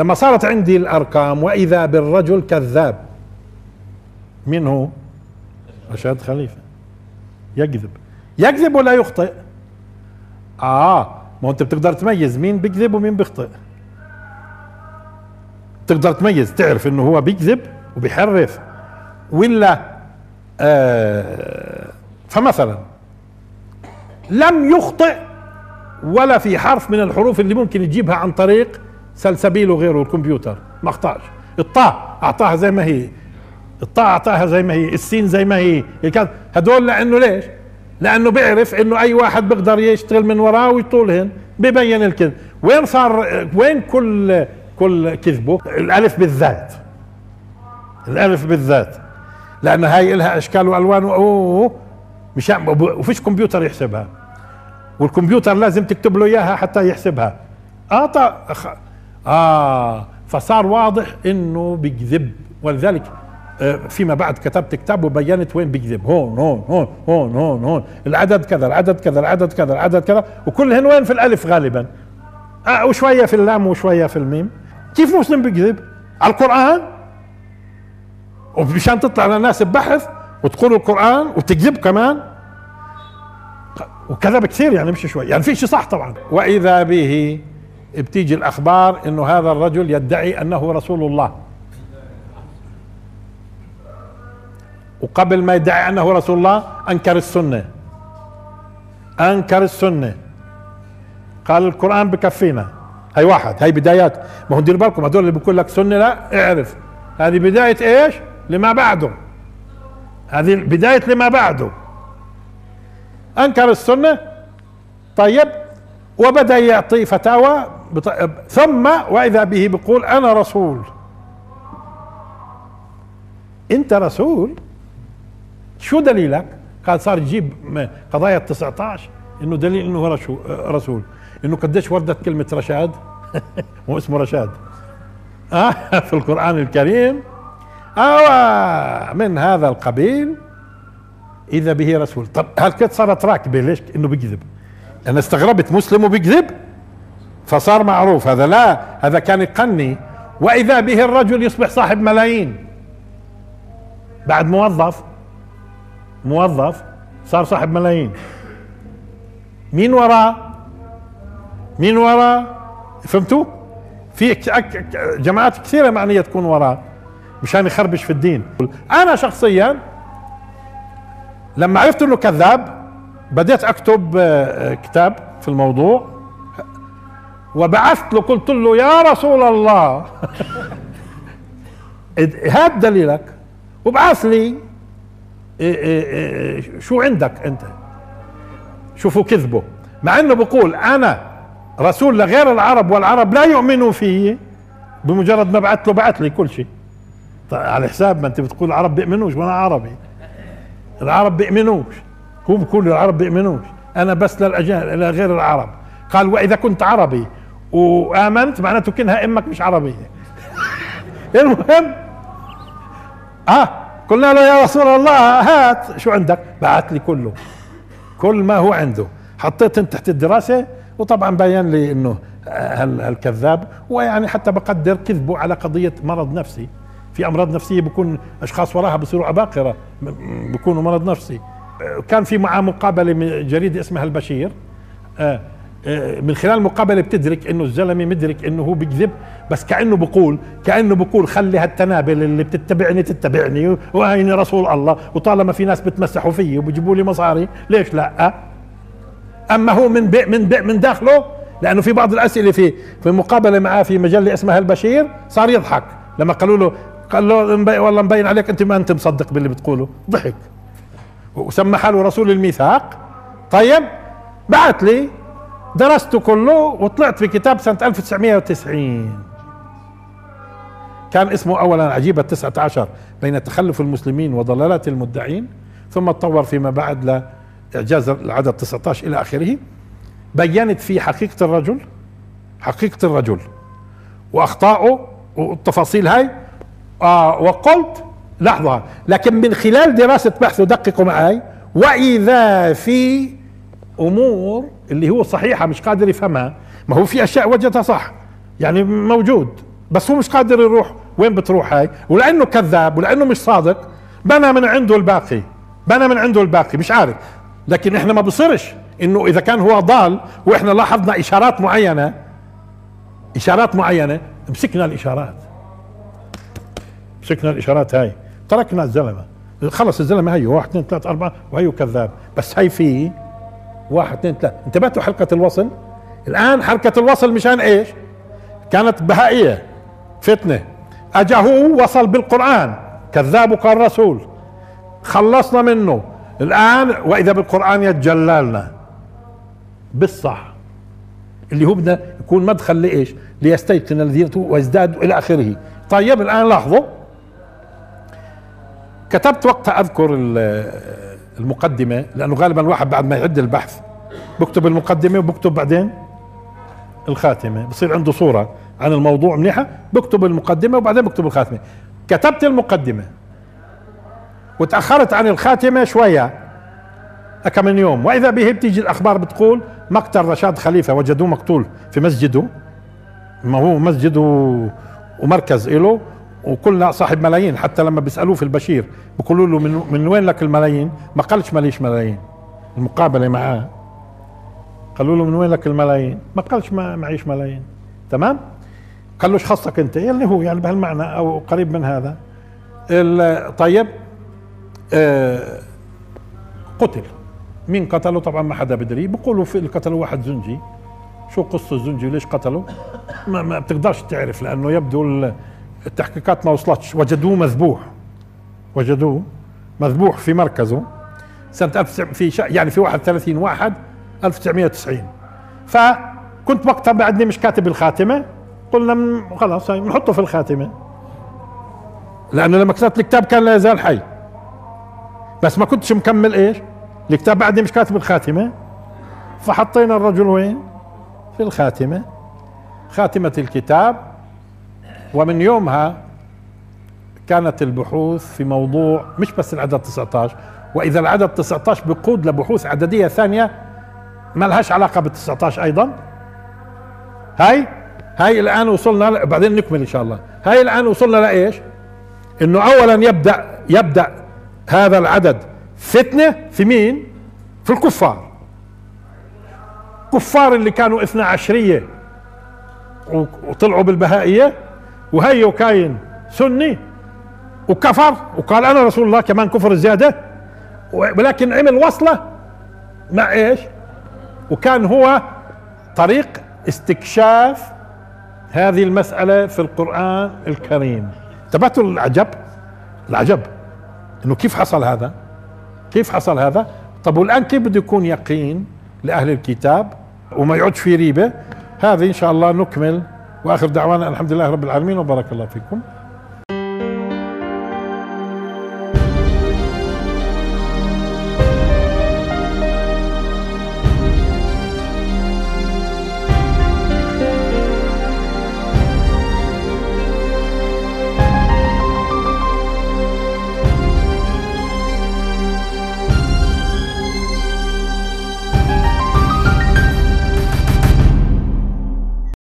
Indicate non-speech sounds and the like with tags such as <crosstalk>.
لما صارت عندي الأرقام وإذا بالرجل كذاب. مين هو رشاد خليفة. يكذب. يكذب ولا يخطئ. آه ما أنت بتقدر تميز مين بيكذب ومين بيخطئ. تقدر تميز تعرف إنه هو بيكذب وبيحرف. ولا آه فمثلا لم يخطئ ولا في حرف من الحروف اللي ممكن يجيبها عن طريق سلسبيل وغيره الكمبيوتر. ما أخطأش. الطاء أعطاها زي ما هي. الطاء أعطاها زي ما هي. السين زي ما هي. هدول لأنه ليش؟ لأنه بيعرف إنه أي واحد بيقدر يشتغل من وراه ويطولهن. ببين الكذب وين صار وين كل كل كذبه؟ الألف بالذات. الألف بالذات. لأن هاي لها أشكال وألوان مش وفيش كمبيوتر يحسبها. والكمبيوتر لازم تكتب له إياها حتى يحسبها. آه آه فصار واضح إنه بيكذب ولذلك آه، فيما بعد كتبت كتاب وبينت وين بيكذب هون هون هون هون هون هون. العدد كذا العدد كذا العدد كذا العدد كذا. وكلهن وين؟ في الألف غالبا. آه وشوية في اللام وشوية في الميم. كيف مسلم بيكذب على القرآن؟ ومشان تطلع للناس ببحث وتقول القرآن وتكذب كمان. وكذب كثير يعني مش شوي. يعني في شيء صح طبعا. وإذا به بتيجي الأخبار إنه هذا الرجل يدعي أنه رسول الله. وقبل ما يدعي أنه رسول الله أنكر السنة. أنكر السنة. قال القرآن بكفينا. هي واحد هي بدايات. ما هو دير بالكم هدول اللي بقول لك سنة لا اعرف. هذه بداية إيش؟ لما بعده. هذه بداية لما بعده. أنكر السنة؟ طيب وبدأ يعطي فتاوى ثم وإذا به بيقول أنا رسول. أنت رسول؟ شو دليلك؟ قال صار يجيب قضايا 19 إنه دليل إنه هو رسول. إنه قديش وردت كلمة رشاد؟ <laughs> هو اسمه رشاد. آه <laughs> في القرآن الكريم. آه من هذا القبيل إذا به رسول. طب هل كانت صارت راكبة؟ ليش؟ إنه بيكذب. أنا استغربت مسلم وبيكذب فصار معروف هذا لا هذا كان يقني. وإذا به الرجل يصبح صاحب ملايين. بعد موظف موظف صار صاحب ملايين. مين وراه مين وراه فهمتوا؟ في جماعات كثيرة معنية تكون وراه مشان يخربش في الدين. أنا شخصيا لما عرفت إنه كذاب بديت أكتب آه، كتاب في الموضوع وبعثت له قلت له يا رسول الله. <laughs> هات دليلك وبعث لي إيه شو عندك أنت. شوفوا كذبه مع إنه بقول أنا رسول لغير العرب والعرب لا يؤمنوا فيه بمجرد ما بعث له بعث لي كل شيء. طيب على حساب ما أنت بتقول العرب بيؤمنوش وأنا عربي. العرب بيؤمنوش. هو بقول العرب بيؤمنوش. أنا بس للاجانب لغير العرب. قال وإذا كنت عربي وآمنت معناته كنها أمك مش عربية. <laughs> المهم آه قلنا له يا رسول الله هات. شو عندك؟ بعت لي كله. كل ما هو عنده. حطيت أنت تحت الدراسة وطبعا بين لي إنه الكذاب ويعني حتى بقدر كذبه على قضية مرض نفسي. في أمراض نفسية بكون أشخاص وراها بصيروا عباقرة. بكونوا مرض نفسي. كان في معاه مقابلة من جريدة اسمها البشير. آه آه، من خلال المقابله بتدرك إنه الزلمة مدرك إنه هو بيكذب بس كأنه بقول كأنه بقول خلي هالتنابل اللي بتتبعني تتبعني وهيني رسول الله وطالما في ناس بتمسحوا فيي وبيجيبوا لي مصاري ليش لا؟ أما هو من بي من بي من داخله؟ لأنه في بعض الأسئلة في في مقابلة معاه في مجلة اسمها البشير صار يضحك. لما قالوا له قال له والله مبين عليك أنت ما أنت مصدق باللي بتقوله. ضحك. وسمى حاله رسول الميثاق. طيب بعت لي درسته كله وطلعت في كتاب سنة 1990 كان اسمه أولا عجيبة 19 بين تخلف المسلمين وضلالات المدعين ثم تطور فيما بعد لإعجاز العدد 19 إلى آخره. بينت فيه حقيقة الرجل حقيقة الرجل. وأخطائه والتفاصيل هاي. آه وقلت لحظة. لكن من خلال دراسة بحث ودققوا معي وإذا في أمور اللي هو صحيحة مش قادر يفهمها ما هو في أشياء وجدها صح يعني موجود بس هو مش قادر يروح وين بتروح هاي ولأنه كذاب ولأنه مش صادق بنى من عنده الباقي بنى من عنده الباقي مش عارف. لكن إحنا ما بصيرش إنه إذا كان هو ضال وإحنا لاحظنا إشارات معينة إشارات معينة مسكنا الإشارات. مسكنا الإشارات هاي. تركنا الزلمة. خلص الزلمة هي واحد اثنين ثلاثة أربعة وهي كذاب. بس هي في واحد اثنين ثلاثة انتبهتوا حلقة الوصل؟ الآن حركة الوصل مشان إيش؟ كانت بهائية فتنة. اجا هو وصل بالقرآن. كذاب وقال رسول. خلصنا منه. الآن وإذا بالقرآن يتجلى لنا بالصح. اللي هو بدنا يكون مدخل لإيش؟ ليستيقن الذين ويزدادوا إلى آخره. طيب الآن لاحظوا. كتبت وقتها أذكر المقدمة لأنه غالبا الواحد بعد ما يعد البحث بكتب المقدمة وبكتب بعدين الخاتمة بصير عنده صورة عن الموضوع منيحة بكتب المقدمة وبعدين بكتب الخاتمة. كتبت المقدمة وتأخرت عن الخاتمة شوية كم من يوم. وإذا به بتيجي الأخبار بتقول مقتل رشاد خليفة وجدوه مقتول في مسجده ما هو مسجد ومركز له وكلنا صاحب ملايين حتى لما بيسألوه في البشير بيقولوا له من, من وين لك الملايين؟ ما قالش ماليش ملايين. المقابلة معاه. قالوا له من وين لك الملايين؟ ما قالش ما معيش ملايين. تمام؟ قال له إيش خصك انت؟ يلي هو يعني بهالمعنى أو قريب من هذا. طيب آه قتل. مين قتله؟ طبعا ما حدا بدري. بيقولوا في قتله واحد زنجي. شو قصة الزنجي؟ وليش قتله؟ ما, ما بتقدرش تعرف لأنه يبدو التحقيقات ما وصلتش. وجدوه مذبوح. وجدوه مذبوح في مركزه سنة 1900 في شا يعني في 31 واحد 1990 فكنت وقتها بعدني مش كاتب الخاتمة. قلنا خلاص هاي بنحطه في الخاتمة. لأنه لما كتبت الكتاب كان لا يزال حي. بس ما كنتش مكمل إيش؟ الكتاب بعدني مش كاتب الخاتمة. فحطينا الرجل وين؟ في الخاتمة. خاتمة الكتاب. ومن يومها كانت البحوث في موضوع مش بس العدد 19 وإذا العدد 19 بقود لبحوث عددية ثانية ما لهاش علاقة بال 19 أيضا. هاي هاي الآن وصلنا بعدين نكمل إن شاء الله. هاي الآن وصلنا لإيش؟ إنه اولا يبدأ يبدأ هذا العدد فتنه في مين؟ في الكفار. كفار اللي كانوا اثنا عشرية وطلعوا بالبهائية وهي كاين سني وكفر وقال أنا رسول الله كمان كفر زيادة ولكن عمل وصله مع إيش؟ وكان هو طريق استكشاف هذه المسألة في القرآن الكريم. انتبهتوا العجب العجب. إنه كيف حصل هذا؟ كيف حصل هذا؟ طب والآن كيف بده يكون يقين لأهل الكتاب وما يعودش في ريبة؟ هذه إن شاء الله نكمل واخر دعوانا الحمد لله رب العالمين وبارك الله فيكم.